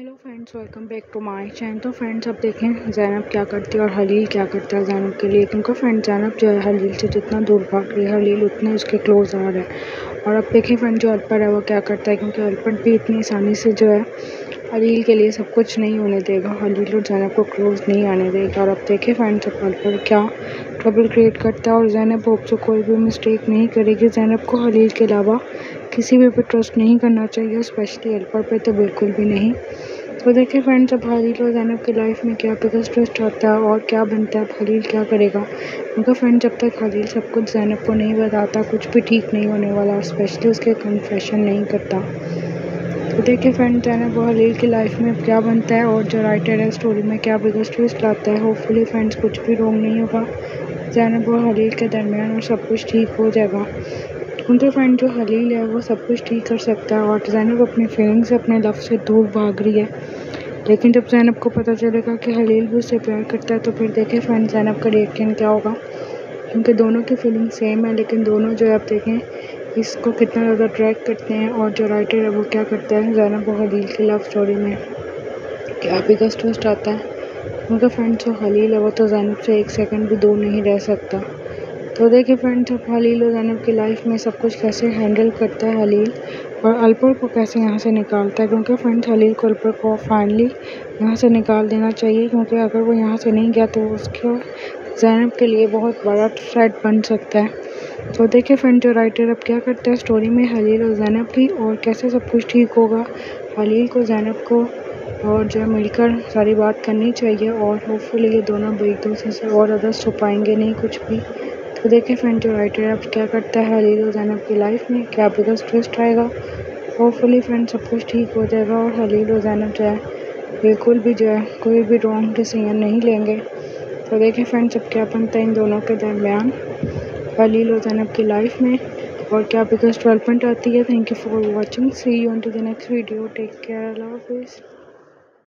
Hello friends welcome back to my channel तो friends अब देखें जैनब क्या करती है और हलील क्या करता है जैनब के लिए। क्योंकि फ्रेंड जैनब जो है हलील से जितना दूर भाग रही है हलील उतने उसके क्लोज आ रहा है। और अब देखें फ्रेंड जो अल्पर है, वो क्या करता है? क्योंकि अल्पर भी इतनी आसानी से जो है हलील के लिए सब कुछ नहीं होने देगा। हलील और जैनब को क्लोज नहीं आने देगा। और अब देखें फ्रेंड्स अब अल्पर क्या ट्रबल क्रिएट करता है। और जैनब होप से कोई भी मिस्टेक नहीं करेगी। जैनब को हलील के अलावा किसी भी पे ट्रस्ट नहीं करना चाहिए स्पेशली एल्पर पे तो बिल्कुल भी नहीं। तो देखिए फ्रेंड्स अब हलील और जैनब की लाइफ में क्या बिगेस्ट ट्रस्ट आता है और क्या बनता है हलील क्या करेगा? उनका फ्रेंड जब तक हलील सब कुछ जैनब को नहीं बताता, कुछ भी ठीक नहीं होने वाला स्पेशली उसके कन्फेशन नहीं करता। तो देखिए फ्रेंड जैनब और हलील की लाइफ में क्या बनता है और जो राइटर है स्टोरी में क्या बिगेस्ट ट्विस्ट लाता है होपफुली फ्रेंड्स कुछ भी रॉन्ग नहीं होगा। जैनब और हलील के दरमियान और सब कुछ ठीक हो जाएगा। उनके फ्रेंड जो हलील है, वो सब कुछ ठीक कर सकता है और जैनब अपनी फीलिंग से, अपने लव से दूर भाग रही है। लेकिन जब जैनब को पता चलेगा कि हलील भी उससे प्यार करता है तो फिर देखें फ्रेंड जैनब का रिएक्शन क्या होगा। क्योंकि दोनों की फीलिंग सेम है, लेकिन दोनों जो है, आप देखें, इसको कितना ज़्यादा ट्रैक करते हैं और जो राइटर है, वो क्या करता है जैनब और हलील की लव स्टोरी में। क्या बिगस्ट ट्विस्ट आता है। उनका फ्रेंड जो हलील है, वो तो जैनब से एक सेकंड भी दूर नहीं रह सकता। तो देखिए फ्रेंड्स अब हलील और जैनब की लाइफ में सब कुछ कैसे हैंडल करता है हलील और अल्पर को कैसे यहाँ से निकालता है? क्योंकि फ्रेंड्स हलील को अल्पर को फाइनली यहाँ से निकाल देना चाहिए, क्योंकि अगर वो यहाँ से नहीं गया तो उसके जैनब के लिए बहुत बड़ा थ्रेट बन सकता है। तो देखिए फ्रेंड जो राइटर अब क्या करता है? स्टोरी में हलील और जैनब की और कैसे सब कुछ ठीक होगा? हलील को जैनब को और जो मिलकर सारी बात करनी चाहिए और होपफुली ये दोनों एक दूसरे से और ज़्यादा छुपाएँगे नहीं कुछ भी। तो देखिए फ्रेंड जो राइटर अब क्या करता है? हलील जैनब की लाइफ में क्या बिगेस्ट ट्विस्ट आएगा? होपफुली फ्रेंड सब कुछ ठीक हो जाएगा और हलील जैनब जो है, बिल्कुल भी जो है, कोई भी रॉन्ग डिसीज़न नहीं लेंगे। तो देखिए फ्रेंड्स अब क्या बनता है इन दोनों के दरमियान। हलील जैनब की लाइफ में और क्या बिगेस्ट डेवलपमेंट आती है। Thank you for watching see you to the next video take care अल्लाह हाफिज़